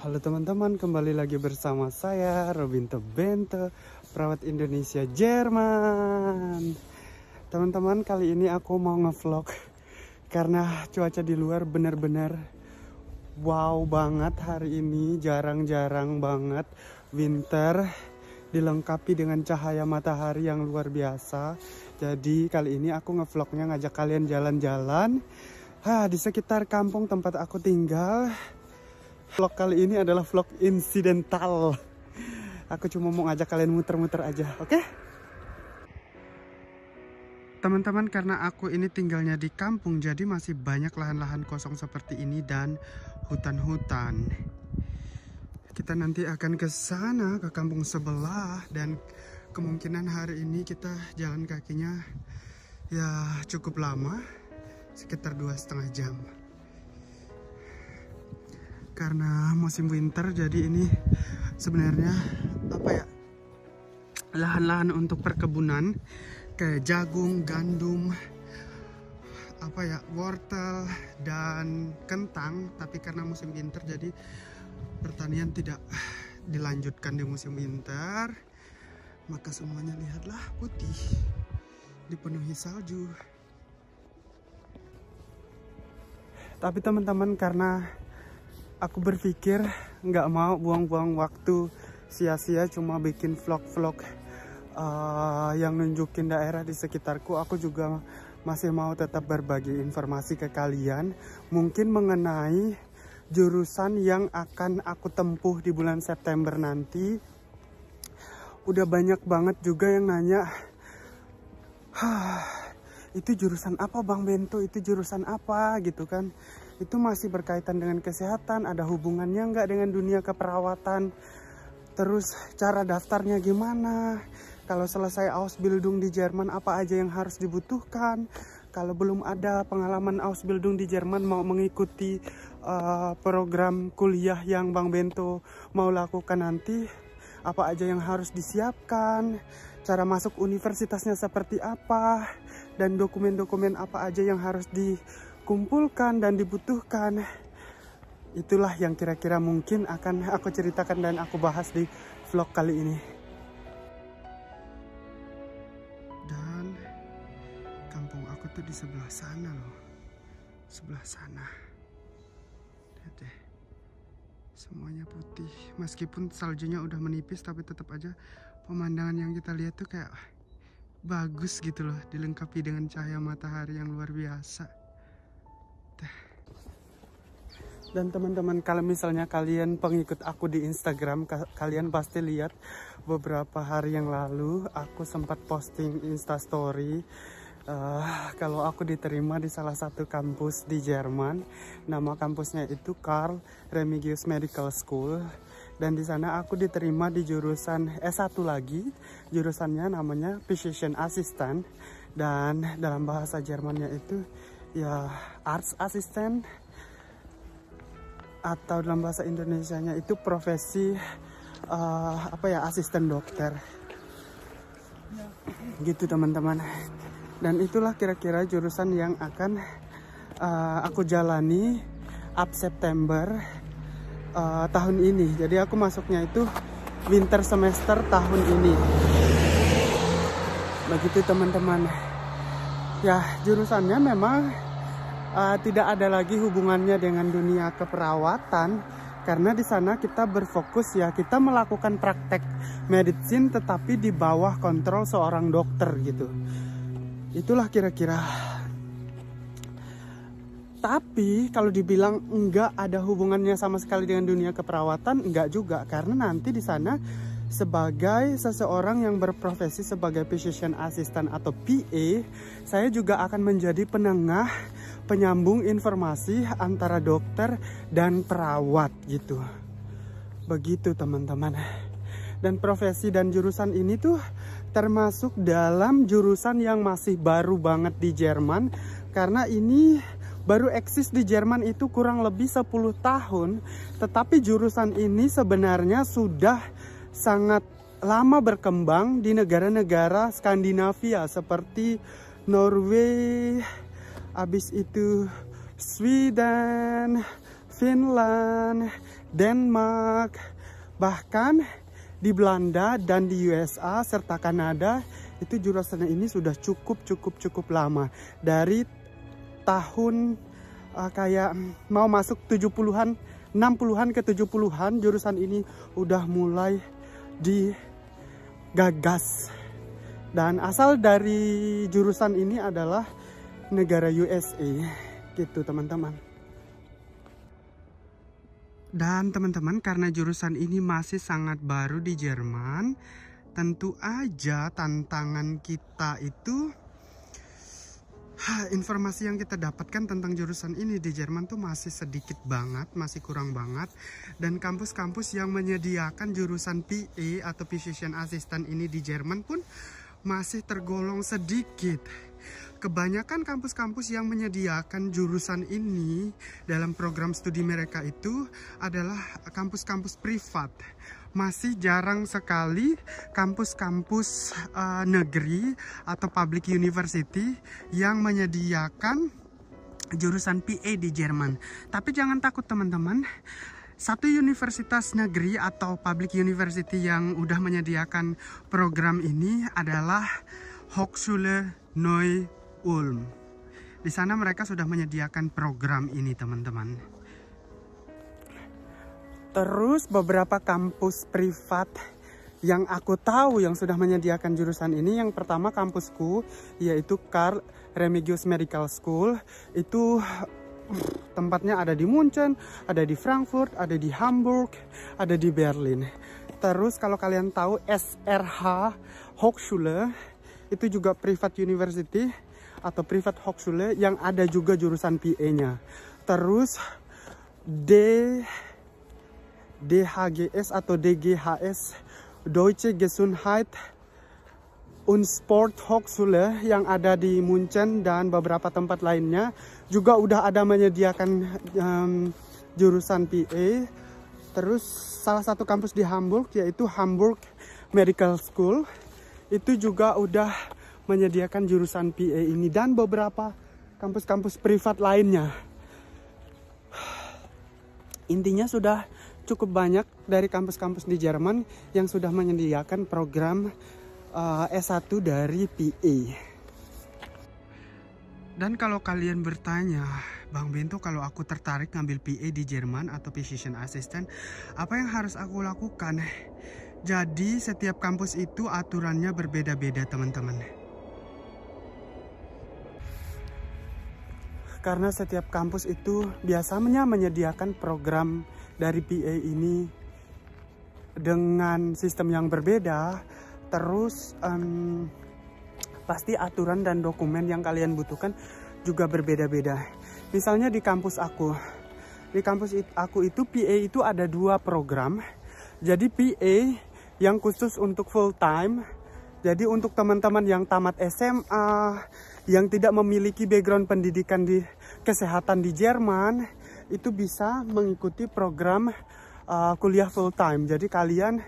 Halo teman-teman, kembali lagi bersama saya Robinto Bento, perawat Indonesia Jerman. Teman-teman, kali ini aku mau ngevlog karena cuaca di luar benar-benar wow banget hari ini, jarang-jarang banget winter dilengkapi dengan cahaya matahari yang luar biasa. Jadi kali ini aku ngevlognya ngajak kalian jalan-jalan di sekitar kampung tempat aku tinggal Vlog kali ini adalah vlog insidental. Aku cuma mau ngajak kalian muter-muter aja, oke? Okay? Teman-teman, karena aku ini tinggalnya di kampung, jadi masih banyak lahan-lahan kosong seperti ini dan hutan-hutan. Kita nanti akan ke sana, ke kampung sebelah, dan kemungkinan hari ini kita jalan kakinya ya cukup lama, sekitar dua setengah jam karena musim winter jadi ini sebenarnya apa ya lahan-lahan untuk perkebunan kayak jagung, gandum, apa ya wortel dan kentang tapi karena musim winter jadi pertanian tidak dilanjutkan di musim winter. Maka semuanya lihatlah putih dipenuhi salju. Tapi teman-teman karena aku berpikir nggak mau buang-buang waktu sia-sia cuma bikin vlog-vlog uh, yang nunjukin daerah di sekitarku. Aku juga masih mau tetap berbagi informasi ke kalian mungkin mengenai jurusan yang akan aku tempuh di bulan September nanti. Udah banyak banget juga yang nanya itu jurusan apa Bang Bento? Itu jurusan apa? gitu kan itu masih berkaitan dengan kesehatan, ada hubungannya nggak dengan dunia keperawatan, terus cara daftarnya gimana, kalau selesai Ausbildung di Jerman apa aja yang harus dibutuhkan, kalau belum ada pengalaman Ausbildung di Jerman mau mengikuti uh, program kuliah yang Bang Bento mau lakukan nanti, apa aja yang harus disiapkan, cara masuk universitasnya seperti apa, dan dokumen-dokumen apa aja yang harus di kumpulkan dan dibutuhkan. Itulah yang kira-kira mungkin akan aku ceritakan dan aku bahas di vlog kali ini. Dan kampung aku tuh di sebelah sana loh. Sebelah sana. Lihat deh. Semuanya putih. Meskipun saljunya udah menipis tapi tetap aja pemandangan yang kita lihat tuh kayak bagus gitu loh dilengkapi dengan cahaya matahari yang luar biasa dan teman-teman kalau misalnya kalian pengikut aku di Instagram kalian pasti lihat beberapa hari yang lalu aku sempat posting instastory uh, kalau aku diterima di salah satu kampus di Jerman. Nama kampusnya itu Karl Remigius Medical School. Dan di sana aku diterima di jurusan S1 lagi. Jurusannya namanya Physician Assistant. Dan dalam bahasa Jermannya itu ya Arts Assistant atau dalam bahasa Indonesia-nya itu profesi uh, apa ya asisten dokter. Gitu teman-teman. Dan itulah kira-kira jurusan yang akan uh, aku jalani up September uh, tahun ini. Jadi aku masuknya itu winter semester tahun ini. Begitu teman-teman. Ya jurusannya memang uh, tidak ada lagi hubungannya dengan dunia keperawatan. Karena di sana kita berfokus ya kita melakukan praktek medicine tetapi di bawah kontrol seorang dokter gitu. Itulah kira-kira. Tapi kalau dibilang enggak ada hubungannya sama sekali dengan dunia keperawatan enggak juga. Karena nanti di sana sebagai seseorang yang berprofesi sebagai physician assistant atau PA saya juga akan menjadi penengah penyambung informasi antara dokter dan perawat gitu. Begitu teman-teman. Dan profesi dan jurusan ini tuh termasuk dalam jurusan yang masih baru banget di Jerman karena ini baru eksis di Jerman itu kurang lebih 10 tahun tetapi jurusan ini sebenarnya sudah sangat lama berkembang di negara-negara Skandinavia seperti Norway, habis itu Sweden, Finland, Denmark, bahkan di Belanda dan di USA serta Kanada itu jurusan ini sudah cukup cukup cukup lama. Dari tahun uh, kayak mau masuk 70-an 60-an ke 70-an jurusan ini udah mulai digagas. Dan asal dari jurusan ini adalah negara USA gitu teman-teman dan teman-teman karena jurusan ini masih sangat baru di Jerman, tentu aja tantangan kita itu informasi yang kita dapatkan tentang jurusan ini di Jerman tuh masih sedikit banget, masih kurang banget. Dan kampus-kampus yang menyediakan jurusan PA atau Physician Assistant ini di Jerman pun masih tergolong sedikit. Kebanyakan kampus-kampus yang menyediakan jurusan ini dalam program studi mereka itu adalah kampus-kampus privat. Masih jarang sekali kampus-kampus uh, negeri atau public university yang menyediakan jurusan PA di Jerman. Tapi jangan takut teman-teman. Satu universitas negeri atau public university yang udah menyediakan program ini adalah Hochschule Neu Ulm. Di sana mereka sudah menyediakan program ini teman-teman. Terus beberapa kampus privat yang aku tahu yang sudah menyediakan jurusan ini yang pertama kampusku yaitu Karl Remigius Medical School itu tempatnya ada di Munchen, ada di Frankfurt, ada di Hamburg, ada di Berlin. Terus kalau kalian tahu SRH Hochschule itu juga privat university atau privat Hochschule yang ada juga jurusan PA-nya. Terus D DHGS atau DGHS Deutsche Gesundheit und Sport Hochschule yang ada di Munchen dan beberapa tempat lainnya juga udah ada menyediakan um, jurusan PA. Terus salah satu kampus di Hamburg yaitu Hamburg Medical School itu juga udah menyediakan jurusan PA ini dan beberapa kampus-kampus privat lainnya. Intinya sudah cukup banyak dari kampus-kampus di Jerman yang sudah menyediakan program uh, S1 dari PA. Dan kalau kalian bertanya, Bang Bento kalau aku tertarik ngambil PA di Jerman atau Physician Assistant, apa yang harus aku lakukan? Jadi setiap kampus itu aturannya berbeda-beda teman-teman. Karena setiap kampus itu biasanya menyediakan program dari PA ini. Dengan sistem yang berbeda terus um, pasti aturan dan dokumen yang kalian butuhkan juga berbeda-beda. Misalnya di kampus aku di kampus aku itu PA itu ada dua program. Jadi PA yang khusus untuk full time jadi untuk teman-teman yang tamat SMA yang tidak memiliki background pendidikan di kesehatan di Jerman itu bisa mengikuti program uh, kuliah full time. Jadi kalian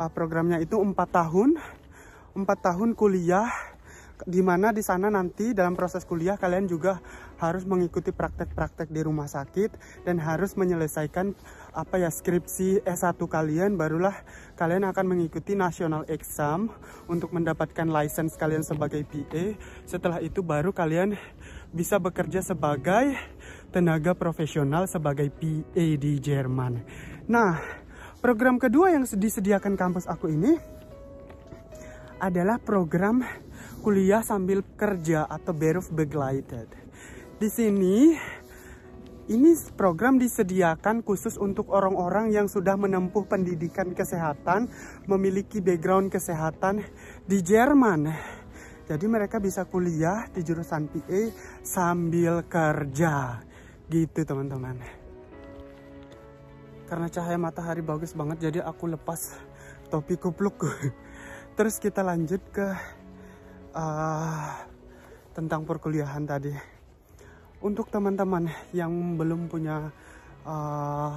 uh, programnya itu empat tahun, empat tahun kuliah di mana di sana nanti dalam proses kuliah kalian juga harus mengikuti praktek-praktek di rumah sakit dan harus menyelesaikan apa ya skripsi S1 kalian barulah kalian akan mengikuti national exam untuk mendapatkan license kalian sebagai PA. Setelah itu baru kalian bisa bekerja sebagai tenaga profesional sebagai PA di Jerman. Nah, program kedua yang disediakan kampus aku ini adalah program kuliah sambil kerja atau Berufsbegleitet. Di sini ini program disediakan khusus untuk orang-orang yang sudah menempuh pendidikan kesehatan, memiliki background kesehatan di Jerman. Jadi mereka bisa kuliah di jurusan PA sambil kerja. Gitu teman-teman. Karena cahaya matahari bagus banget jadi aku lepas topi kupluk. Terus kita lanjut ke uh, tentang perkuliahan tadi. Untuk teman-teman yang belum punya uh,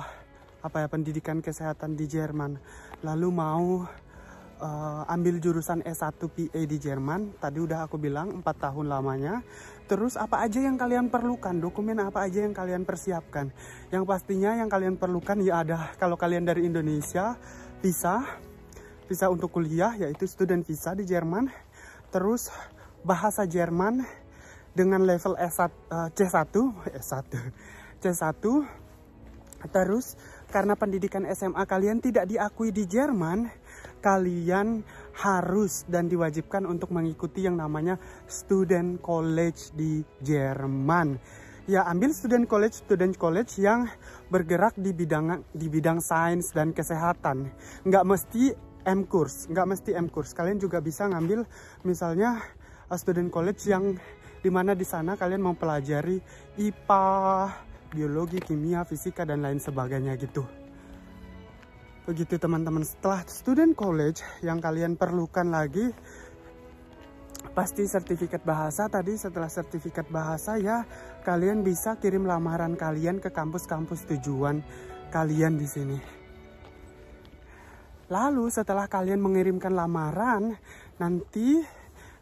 apa ya pendidikan kesehatan di Jerman, lalu mau uh, ambil jurusan S1 PA di Jerman. Tadi udah aku bilang 4 tahun lamanya. Terus apa aja yang kalian perlukan? Dokumen apa aja yang kalian persiapkan? Yang pastinya yang kalian perlukan ya ada kalau kalian dari Indonesia visa visa untuk kuliah yaitu student visa di Jerman. Terus bahasa Jerman dengan level S1, uh, C1, S1, C1. Terus karena pendidikan SMA kalian tidak diakui di Jerman, kalian harus dan diwajibkan untuk mengikuti yang namanya student college di Jerman. Ya, ambil student college, student college yang bergerak di bidang di bidang sains dan kesehatan. Nggak mesti M course, nggak mesti M course. Kalian juga bisa ngambil misalnya uh, student college yang di mana di sana kalian mempelajari IPA, biologi, kimia, fisika, dan lain sebagainya gitu. Begitu teman-teman, setelah student college yang kalian perlukan lagi, pasti sertifikat bahasa tadi setelah sertifikat bahasa ya kalian bisa kirim lamaran kalian ke kampus-kampus tujuan kalian di sini. Lalu setelah kalian mengirimkan lamaran, nanti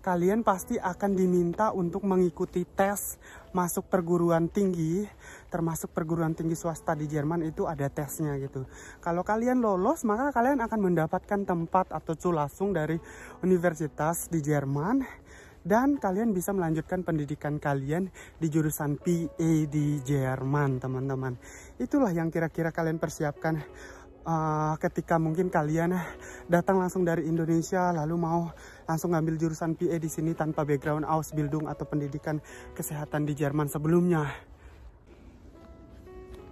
kalian pasti akan diminta untuk mengikuti tes masuk perguruan tinggi, termasuk perguruan tinggi swasta di Jerman itu ada tesnya gitu. Kalau kalian lolos, maka kalian akan mendapatkan tempat atau culasung dari universitas di Jerman dan kalian bisa melanjutkan pendidikan kalian di jurusan PA di Jerman, teman-teman. Itulah yang kira-kira kalian persiapkan uh, ketika mungkin kalian datang langsung dari Indonesia lalu mau langsung ngambil jurusan PA di sini tanpa background Ausbildung atau pendidikan kesehatan di Jerman sebelumnya.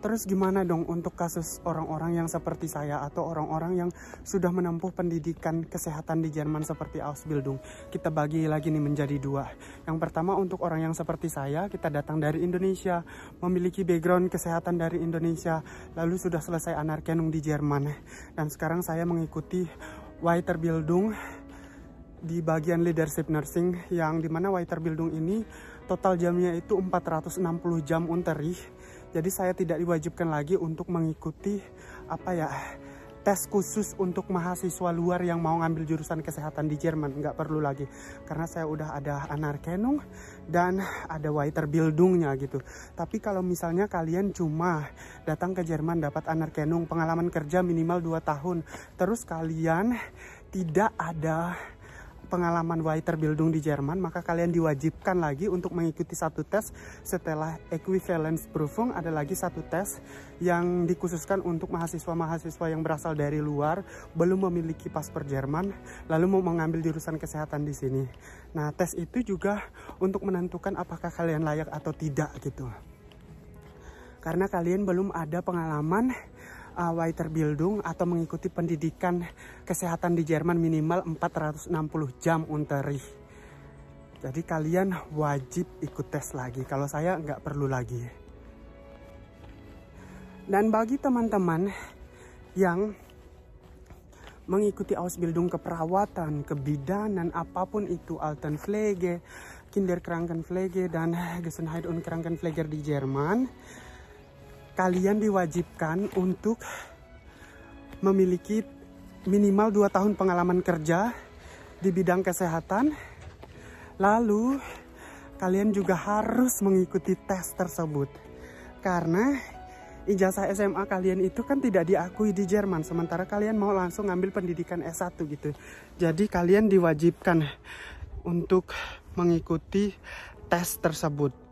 Terus gimana dong untuk kasus orang-orang yang seperti saya atau orang-orang yang sudah menempuh pendidikan kesehatan di Jerman seperti Ausbildung? Kita bagi lagi nih menjadi dua. Yang pertama untuk orang yang seperti saya, kita datang dari Indonesia, memiliki background kesehatan dari Indonesia, lalu sudah selesai Anerkennung di Jerman. Dan sekarang saya mengikuti Weiterbildung di bagian leadership nursing yang di mana Weiterbildung ini total jamnya itu 460 jam unterricht jadi saya tidak diwajibkan lagi untuk mengikuti apa ya tes khusus untuk mahasiswa luar yang mau ngambil jurusan kesehatan di Jerman. Nggak perlu lagi. Karena saya udah ada Anerkennung dan ada Weiterbildungnya gitu. Tapi kalau misalnya kalian cuma datang ke Jerman dapat Anerkennung pengalaman kerja minimal 2 tahun terus kalian tidak ada pengalaman Weiterbildung di Jerman, maka kalian diwajibkan lagi untuk mengikuti satu tes setelah equivalence Prüfung ada lagi satu tes yang dikhususkan untuk mahasiswa-mahasiswa yang berasal dari luar belum memiliki paspor Jerman lalu mau mengambil jurusan kesehatan di sini. Nah, tes itu juga untuk menentukan apakah kalian layak atau tidak gitu. Karena kalian belum ada pengalaman uh, Weiterbildung atau mengikuti pendidikan kesehatan di Jerman minimal 460 jam Unterricht. Jadi kalian wajib ikut tes lagi. Kalau saya nggak perlu lagi. Dan bagi teman-teman yang mengikuti Ausbildung keperawatan, kebidanan, apa pun itu, Altenpflege, Kinderkrankenpflege, dan Gesundheit und Krankenpfleger di Jerman, kalian diwajibkan untuk memiliki minimal 2 tahun pengalaman kerja di bidang kesehatan. Lalu kalian juga harus mengikuti tes tersebut. Karena ijazah SMA kalian itu kan tidak diakui di Jerman. Sementara kalian mau langsung ngambil pendidikan S1 gitu. Jadi kalian diwajibkan untuk mengikuti tes tersebut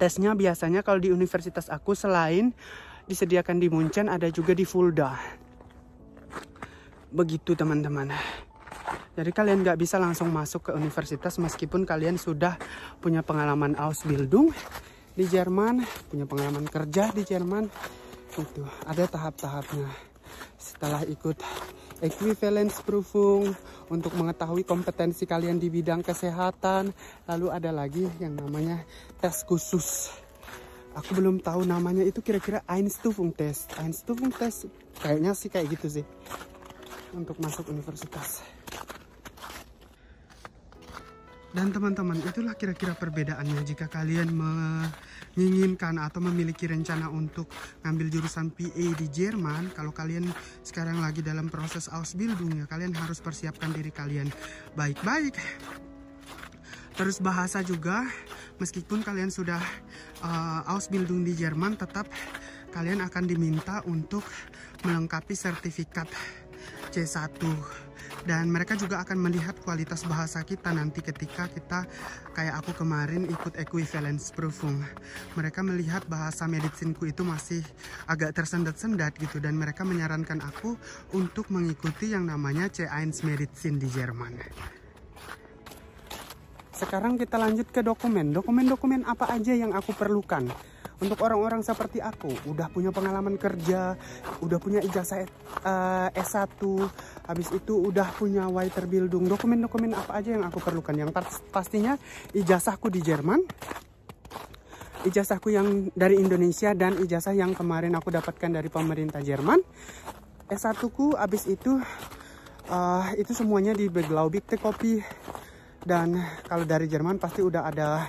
tesnya biasanya kalau di universitas aku selain disediakan di Munchen ada juga di Fulda. Begitu teman-teman. Jadi kalian nggak bisa langsung masuk ke universitas meskipun kalian sudah punya pengalaman Ausbildung di Jerman, punya pengalaman kerja di Jerman. Itu ada tahap-tahapnya. Setelah ikut equivalence proofing untuk mengetahui kompetensi kalian di bidang kesehatan. Lalu ada lagi yang namanya tes khusus. Aku belum tahu namanya itu kira-kira Einstufung test. Einstufung test kayaknya sih kayak gitu sih untuk masuk universitas. Dan teman-teman itulah kira-kira perbedaannya jika kalian menginginkan atau memiliki rencana untuk ngambil jurusan PA di Jerman, kalau kalian sekarang lagi dalam proses Ausbildung ya, kalian harus persiapkan diri kalian baik-baik. Terus bahasa juga, meskipun kalian sudah uh, Ausbildung di Jerman, tetap kalian akan diminta untuk melengkapi sertifikat C1 dan mereka juga akan melihat kualitas bahasa kita nanti ketika kita kayak aku kemarin ikut equivalence proofing. Mereka melihat bahasa medicinku itu masih agak tersendat-sendat gitu dan mereka menyarankan aku untuk mengikuti yang namanya C1 Medicine di Jerman sekarang kita lanjut ke dokumen. Dokumen-dokumen apa aja yang aku perlukan? Untuk orang-orang seperti aku udah punya pengalaman kerja udah punya ijazah uh, eh, S1 habis itu udah punya Weiterbildung dokumen-dokumen apa aja yang aku perlukan? Yang pastinya ijazahku di Jerman ijazahku yang dari Indonesia dan ijazah yang kemarin aku dapatkan dari pemerintah Jerman. S1 ku habis itu uh, itu semuanya di Beglaubigte Copy dan kalau dari Jerman pasti udah ada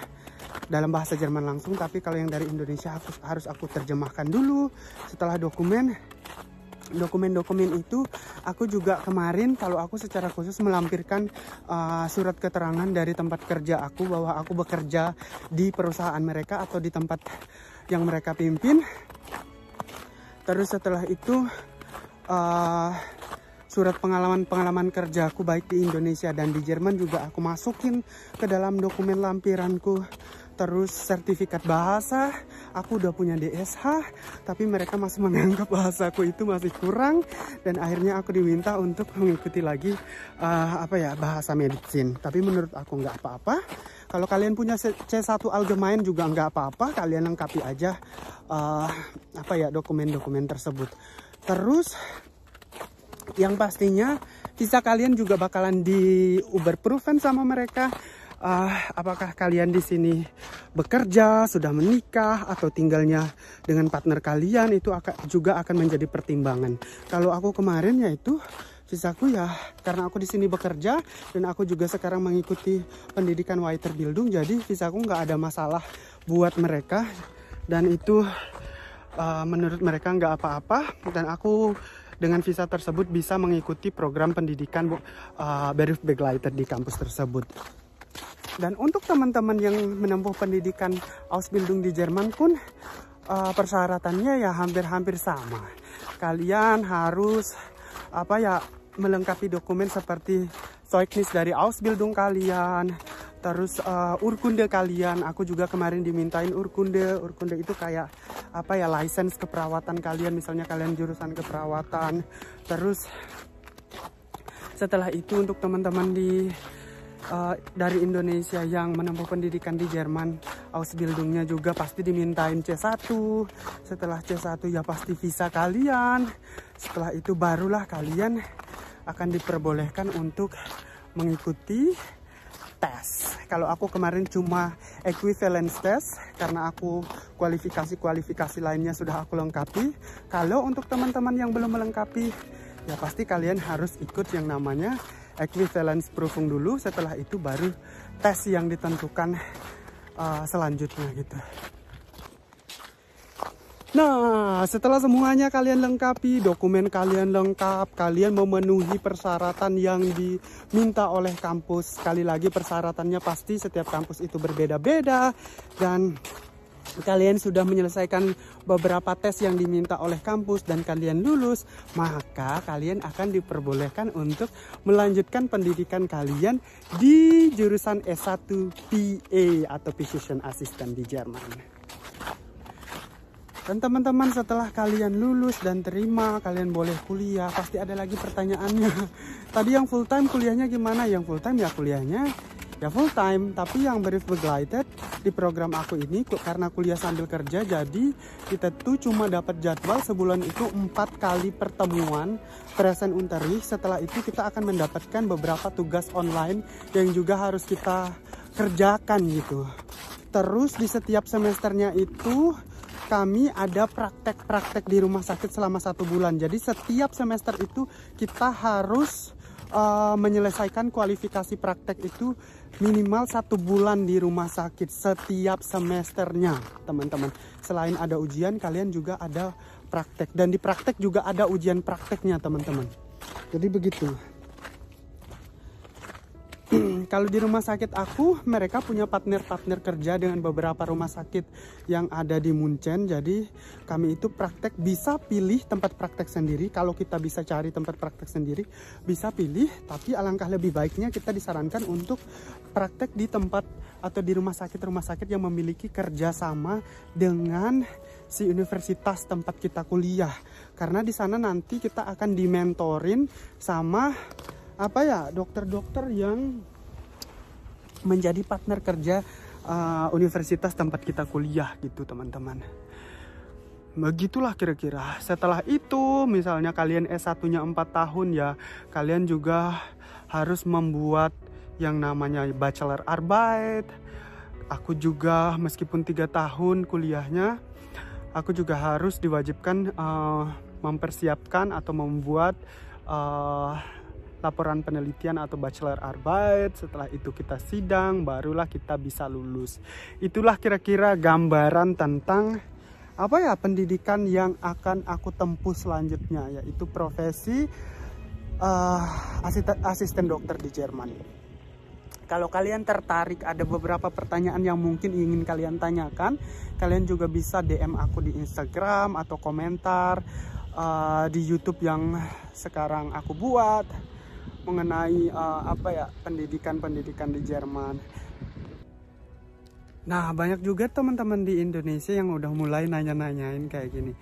dalam bahasa Jerman langsung tapi kalau yang dari Indonesia harus harus aku terjemahkan dulu. Setelah dokumen dokumen-dokumen itu aku juga kemarin kalau aku secara khusus melampirkan uh, surat keterangan dari tempat kerja aku bahwa aku bekerja di perusahaan mereka atau di tempat yang mereka pimpin. Terus setelah itu uh, surat pengalaman-pengalaman kerjaku baik di Indonesia dan di Jerman juga aku masukin ke dalam dokumen lampiranku. Terus sertifikat bahasa aku udah punya DSH tapi mereka masih menganggap bahasaku itu masih kurang. Dan akhirnya aku diminta untuk mengikuti lagi uh, apa ya bahasa medicine. Tapi menurut aku nggak apa-apa. Kalau kalian punya C1 Allgemein juga nggak apa-apa kalian lengkapi aja uh, apa ya dokumen-dokumen tersebut. Terus yang pastinya visa kalian juga bakalan di Uber proven sama mereka uh, apakah kalian di sini bekerja, sudah menikah, atau tinggalnya dengan partner kalian itu akan, juga akan menjadi pertimbangan. Kalau aku kemarin yaitu visaku ya karena aku di sini bekerja dan aku juga sekarang mengikuti pendidikan Weiterbildung jadi visaku nggak ada masalah buat mereka dan itu uh, menurut mereka nggak apa-apa dan aku dengan visa tersebut bisa mengikuti program pendidikan uh, Berufsbegleiter di kampus tersebut. Dan untuk teman-teman yang menempuh pendidikan Ausbildung di Jerman pun uh, persyaratannya ya hampir-hampir sama. Kalian harus apa ya melengkapi dokumen seperti Zeugnis dari Ausbildung kalian, terus uh, urkunde kalian. Aku juga kemarin dimintain urkunde. Urkunde itu kayak apa ya license keperawatan kalian, misalnya kalian jurusan keperawatan. Terus setelah itu untuk teman-teman di uh, dari Indonesia yang menempuh pendidikan di Jerman Ausbildungnya juga pasti dimintain C1 setelah C1 ya pasti visa kalian setelah itu barulah kalian akan diperbolehkan untuk mengikuti tes. Kalau aku kemarin cuma equivalence test karena aku kualifikasi-kualifikasi lainnya sudah aku lengkapi. Kalau untuk teman-teman yang belum melengkapi ya pasti kalian harus ikut yang namanya equivalence proofing dulu. Setelah itu baru tes yang ditentukan uh, selanjutnya gitu Nah, setelah semuanya kalian lengkapi, dokumen kalian lengkap, kalian memenuhi persyaratan yang diminta oleh kampus. Sekali lagi persyaratannya pasti setiap kampus itu berbeda-beda dan kalian sudah menyelesaikan beberapa tes yang diminta oleh kampus dan kalian lulus, maka kalian akan diperbolehkan untuk melanjutkan pendidikan kalian di jurusan S1 PA atau Physician Assistant di Jerman. Dan teman-teman setelah kalian lulus dan terima, kalian boleh kuliah. Pasti ada lagi pertanyaannya. Tadi yang full time kuliahnya gimana? Yang full time ya kuliahnya ya full time tapi yang berifbegleitet di program aku ini karena kuliah sambil kerja jadi kita tuh cuma dapat jadwal sebulan itu empat kali pertemuan present unterricht setelah itu kita akan mendapatkan beberapa tugas online yang juga harus kita kerjakan gitu terus di setiap semesternya itu kami ada praktek-praktek di rumah sakit selama satu bulan. Jadi setiap semester itu kita harus uh, menyelesaikan kualifikasi praktek itu minimal satu bulan di rumah sakit setiap semesternya teman-teman. Selain ada ujian kalian juga ada praktek. Dan di praktek juga ada ujian prakteknya teman-teman. Jadi begitu kalau di rumah sakit aku mereka punya partner-partner kerja dengan beberapa rumah sakit yang ada di Munchen. Jadi kami itu praktek bisa pilih tempat praktek sendiri. Kalau kita bisa cari tempat praktek sendiri bisa pilih. Tapi alangkah lebih baiknya kita disarankan untuk praktek di tempat atau di rumah sakit-rumah sakit yang memiliki kerjasama dengan si universitas tempat kita kuliah. Karena di sana nanti kita akan dimentorin sama apa ya dokter-dokter yang menjadi partner kerja uh, universitas tempat kita kuliah gitu teman-teman. Begitulah kira-kira. Setelah itu misalnya kalian S1 nya 4 tahun ya kalian juga harus membuat yang namanya bachelor arbeit. Aku juga meskipun tiga tahun kuliahnya aku juga harus diwajibkan uh, mempersiapkan atau membuat uh, laporan penelitian atau bachelor arbeit setelah itu kita sidang barulah kita bisa lulus. Itulah kira-kira gambaran tentang apa ya pendidikan yang akan aku tempuh selanjutnya yaitu profesi uh, asisten, asisten dokter di Jerman. Kalau kalian tertarik ada beberapa pertanyaan yang mungkin ingin kalian tanyakan kalian juga bisa DM aku di Instagram atau komentar uh, di YouTube yang sekarang aku buat mengenai uh, apa ya pendidikan-pendidikan di Jerman. Nah banyak juga teman-teman di Indonesia yang udah mulai nanya-nanyain kayak gini.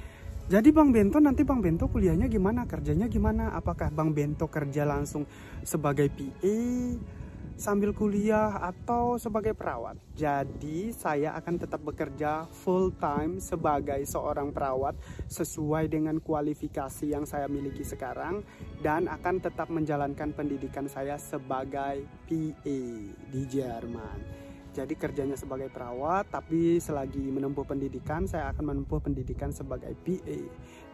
Jadi Bang Bento nanti Bang Bento kuliahnya gimana, kerjanya gimana? Apakah Bang Bento kerja langsung sebagai PA sambil kuliah atau sebagai perawat. Jadi saya akan tetap bekerja full time sebagai seorang perawat sesuai dengan kualifikasi yang saya miliki sekarang dan akan tetap menjalankan pendidikan saya sebagai PA di Jerman. Jadi kerjanya sebagai perawat, tapi selagi menempuh pendidikan, saya akan menempuh pendidikan sebagai PA.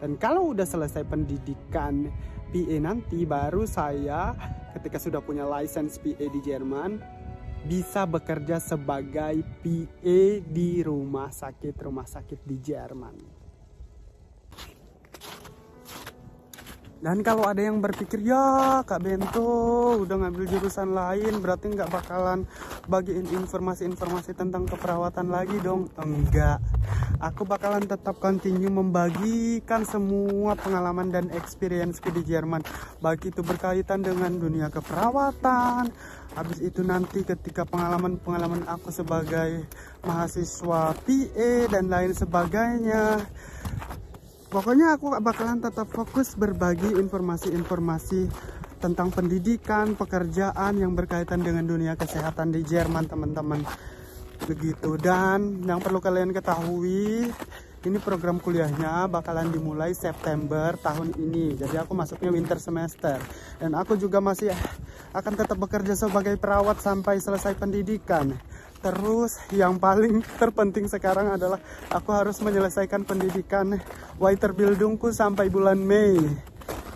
Dan kalau udah selesai pendidikan PA nanti, baru saya ketika sudah punya license PA di Jerman, bisa bekerja sebagai PA di rumah sakit-rumah sakit di Jerman. Dan kalau ada yang berpikir ya Kak Bento udah ngambil jurusan lain berarti nggak bakalan bagiin informasi-informasi tentang keperawatan lagi dong. Enggak. Aku bakalan tetap continue membagikan semua pengalaman dan experience di Jerman. Baik itu berkaitan dengan dunia keperawatan. Habis itu nanti ketika pengalaman-pengalaman aku sebagai mahasiswa PA dan lain sebagainya Pokoknya aku bakalan tetap fokus berbagi informasi-informasi tentang pendidikan, pekerjaan yang berkaitan dengan dunia kesehatan di Jerman, teman-teman. Begitu. Dan yang perlu kalian ketahui, ini program kuliahnya bakalan dimulai September tahun ini. Jadi aku masuknya winter semester. Dan aku juga masih akan tetap bekerja sebagai perawat sampai selesai pendidikan. Terus yang paling terpenting sekarang adalah aku harus menyelesaikan pendidikan Weiterbildungku sampai bulan Mei.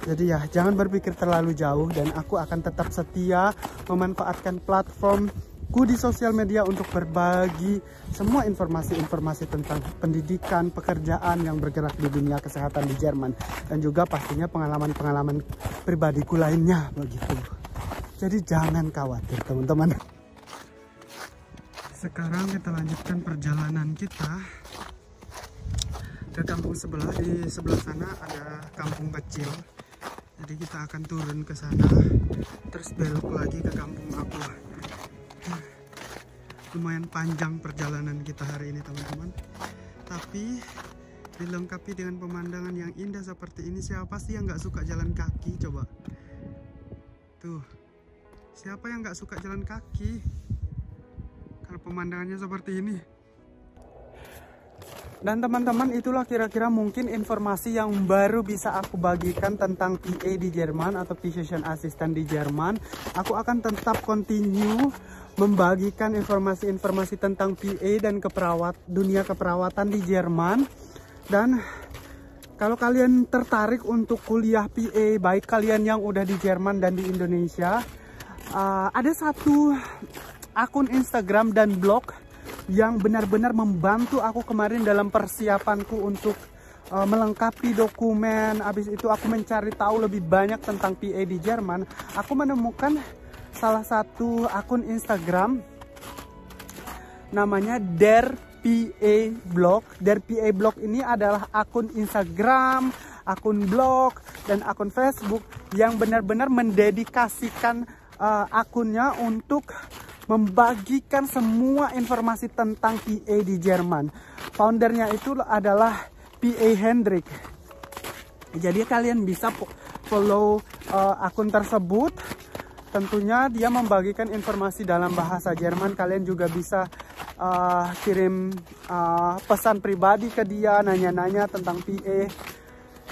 Jadi ya jangan berpikir terlalu jauh dan aku akan tetap setia memanfaatkan platformku di sosial media untuk berbagi semua informasi-informasi tentang pendidikan, pekerjaan yang bergerak di dunia kesehatan di Jerman. Dan juga pastinya pengalaman-pengalaman pribadiku lainnya begitu. Jadi jangan khawatir teman-teman. Sekarang kita lanjutkan perjalanan kita ke kampung sebelah. Di sebelah sana ada kampung kecil. Jadi kita akan turun ke sana terus belok lagi ke kampung aku lumayan panjang perjalanan kita hari ini teman-teman. Tapi dilengkapi dengan pemandangan yang indah seperti ini siapa sih yang nggak suka jalan kaki coba? Tuh siapa yang nggak suka jalan kaki? Kalau pemandangannya seperti ini. Dan teman-teman itulah kira-kira mungkin informasi yang baru bisa aku bagikan tentang PA di Jerman atau Physician Assistant di Jerman. Aku akan tetap continue membagikan informasi-informasi tentang PA dan keperawat dunia keperawatan di Jerman. Dan kalau kalian tertarik untuk kuliah PA, baik kalian yang udah di Jerman dan di Indonesia, uh, ada satu akun Instagram dan blog yang benar-benar membantu aku kemarin dalam persiapanku untuk uh, melengkapi dokumen. Habis itu aku mencari tahu lebih banyak tentang PA di Jerman. Aku menemukan salah satu akun Instagram namanya Der PA Blog. Der PA Blog ini adalah akun Instagram, akun blog, dan akun Facebook yang benar-benar mendedikasikan uh, akunnya untuk membagikan semua informasi tentang PA di Jerman. Foundernya itu adalah PA Hendrik. Jadi kalian bisa follow uh, akun tersebut. Tentunya dia membagikan informasi dalam bahasa Jerman. Kalian juga bisa uh, kirim uh, pesan pribadi ke dia, nanya-nanya tentang PA.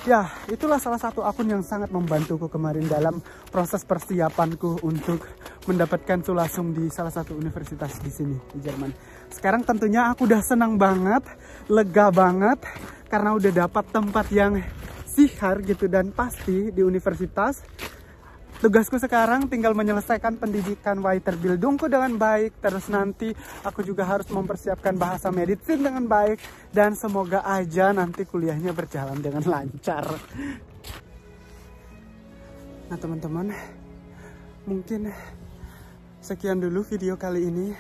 Ya, itulah salah satu akun yang sangat membantuku kemarin dalam proses persiapanku untuk mendapatkan sulasum di salah satu universitas di sini di Jerman. Sekarang tentunya aku udah senang banget, lega banget karena udah dapat tempat yang sihar gitu dan pasti di universitas Tugasku sekarang tinggal menyelesaikan pendidikan Weiterbildungku dengan baik. Terus nanti aku juga harus mempersiapkan bahasa medicine dengan baik. Dan semoga aja nanti kuliahnya berjalan dengan lancar. Nah teman-teman, mungkin sekian dulu video kali ini.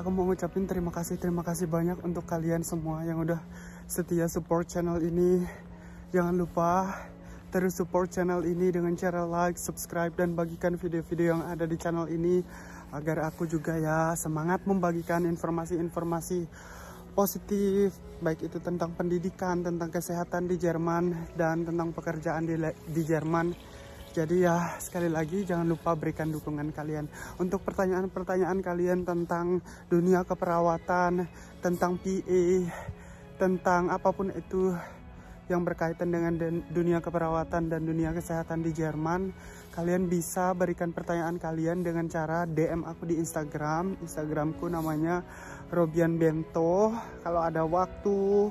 Aku mau ngucapin terima kasih, terima kasih banyak untuk kalian semua yang udah setia support channel ini. Jangan lupa terus support channel ini dengan cara like, subscribe, dan bagikan video-video yang ada di channel ini agar aku juga ya semangat membagikan informasi-informasi positif baik itu tentang pendidikan, tentang kesehatan di Jerman dan tentang pekerjaan di, di Jerman. Jadi ya sekali lagi jangan lupa berikan dukungan kalian untuk pertanyaan-pertanyaan kalian tentang dunia keperawatan, tentang PA, tentang apa pun itu yang berkaitan dengan dunia keperawatan dan dunia kesehatan di Jerman, kalian bisa berikan pertanyaan kalian dengan cara DM aku di Instagram. Instagramku namanya Robian Bento. Kalau ada waktu,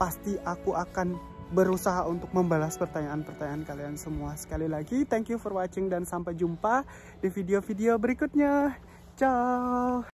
pasti aku akan berusaha untuk membalas pertanyaan-pertanyaan kalian semua. Sekali lagi, thank you for watching dan sampai jumpa di video-video berikutnya. Ciao!